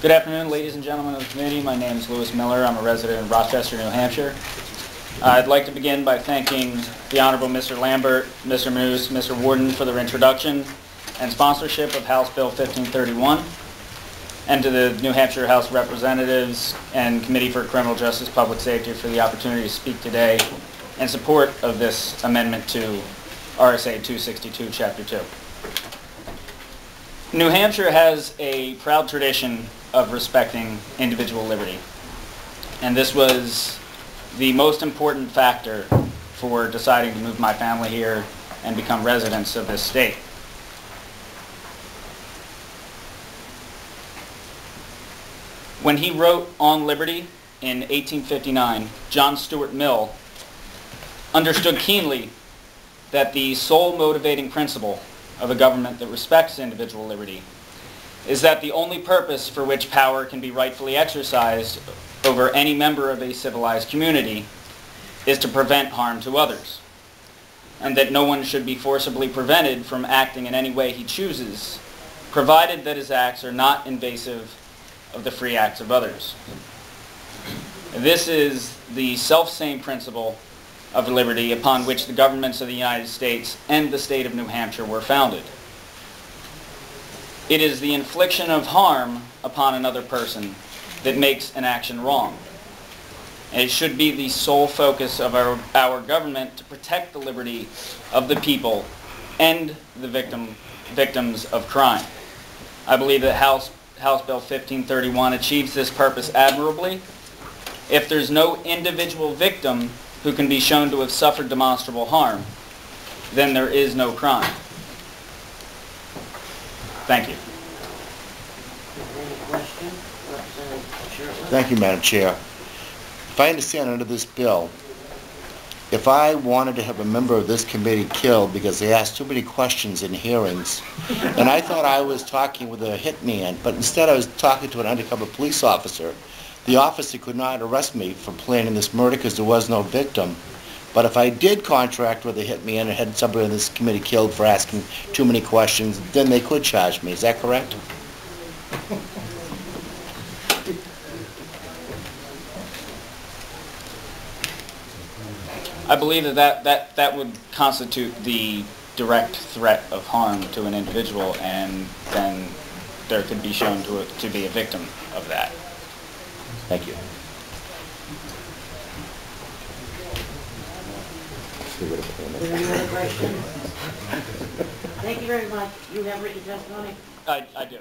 Good afternoon, ladies and gentlemen of the committee. My name is Louis Miller. I'm a resident of Rochester, New Hampshire. I'd like to begin by thanking the Honorable Mr. Lambert, Mr. Moose, Mr. Warden for their introduction and sponsorship of House Bill 1531, and to the New Hampshire House Representatives and Committee for Criminal Justice Public Safety for the opportunity to speak today in support of this amendment to RSA 262, Chapter 2. New Hampshire has a proud tradition of respecting individual liberty. And this was the most important factor for deciding to move my family here and become residents of this state. When he wrote On Liberty in 1859, John Stuart Mill understood keenly that the sole motivating principle of a government that respects individual liberty is that the only purpose for which power can be rightfully exercised over any member of a civilized community is to prevent harm to others, and that no one should be forcibly prevented from acting in any way he chooses, provided that his acts are not invasive of the free acts of others. This is the self-same principle of liberty upon which the governments of the United States and the state of New Hampshire were founded. It is the infliction of harm upon another person that makes an action wrong. And it should be the sole focus of our, our government to protect the liberty of the people and the victim, victims of crime. I believe that House, House Bill 1531 achieves this purpose admirably. If there's no individual victim who can be shown to have suffered demonstrable harm, then there is no crime. Thank you. Thank you, Madam Chair. If I understand under this bill, if I wanted to have a member of this committee killed because they asked too many questions in hearings, and I thought I was talking with a hitman, but instead I was talking to an undercover police officer, the officer could not arrest me for planning this murder because there was no victim. But if I did contract with a hitman and had somebody in this committee killed for asking too many questions, then they could charge me. Is that correct? I believe that that, that, that would constitute the direct threat of harm to an individual, and then there could be shown to, to be a victim of that. Thank you. Are there any other questions? Thank you very much. You have written testimony? I, I do.